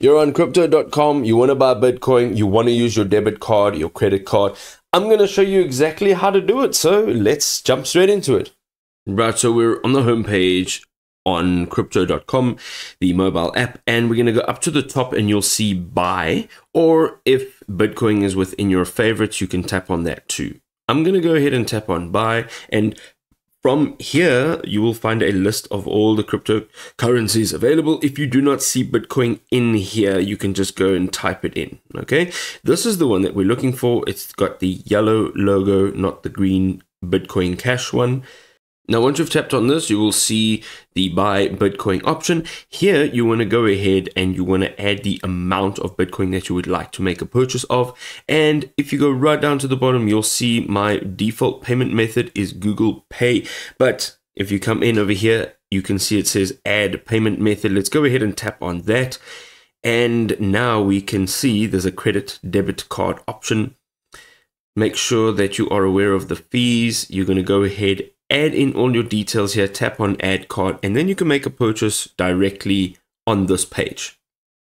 You're on crypto.com, you want to buy Bitcoin, you want to use your debit card, your credit card. I'm going to show you exactly how to do it. So let's jump straight into it. Right, so we're on the homepage on crypto.com, the mobile app, and we're going to go up to the top and you'll see buy. Or if Bitcoin is within your favorites, you can tap on that too. I'm going to go ahead and tap on buy and from here, you will find a list of all the cryptocurrencies available. If you do not see Bitcoin in here, you can just go and type it in. Okay, this is the one that we're looking for. It's got the yellow logo, not the green Bitcoin Cash one. Now, once you've tapped on this, you will see the buy Bitcoin option. Here, you want to go ahead and you want to add the amount of Bitcoin that you would like to make a purchase of. And if you go right down to the bottom, you'll see my default payment method is Google Pay. But if you come in over here, you can see it says add payment method. Let's go ahead and tap on that. And now we can see there's a credit debit card option. Make sure that you are aware of the fees. You're going to go ahead add in all your details here, tap on add card, and then you can make a purchase directly on this page.